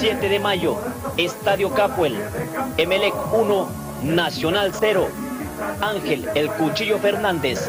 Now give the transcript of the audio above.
7 de mayo, Estadio Capuel, Emelec 1, Nacional 0. Ángel El Cuchillo Fernández.